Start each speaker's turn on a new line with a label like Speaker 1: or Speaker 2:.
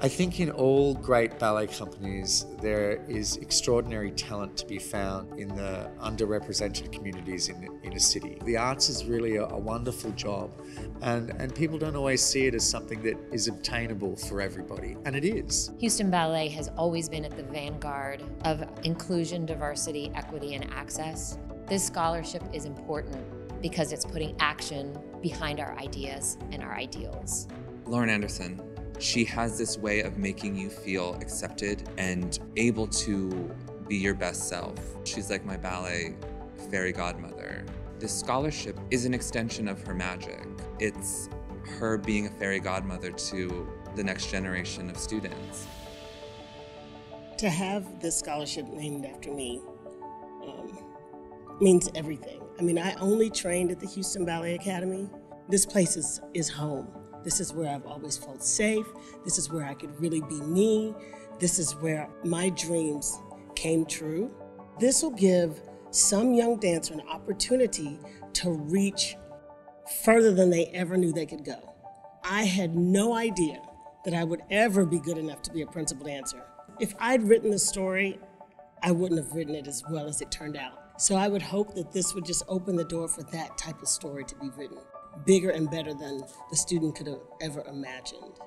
Speaker 1: I think in all great ballet companies, there is extraordinary talent to be found in the underrepresented communities in, in a city. The arts is really a, a wonderful job, and, and people don't always see it as something that is obtainable for everybody, and it is.
Speaker 2: Houston Ballet has always been at the vanguard of inclusion, diversity, equity, and access. This scholarship is important because it's putting action behind our ideas and our ideals.
Speaker 3: Lauren Anderson, she has this way of making you feel accepted and able to be your best self. She's like my ballet fairy godmother. This scholarship is an extension of her magic. It's her being a fairy godmother to the next generation of students.
Speaker 4: To have this scholarship named after me um, means everything. I mean, I only trained at the Houston Ballet Academy. This place is, is home. This is where I've always felt safe. This is where I could really be me. This is where my dreams came true. This will give some young dancer an opportunity to reach further than they ever knew they could go. I had no idea that I would ever be good enough to be a principal dancer. If I'd written the story, I wouldn't have written it as well as it turned out. So I would hope that this would just open the door for that type of story to be written bigger and better than the student could have ever imagined.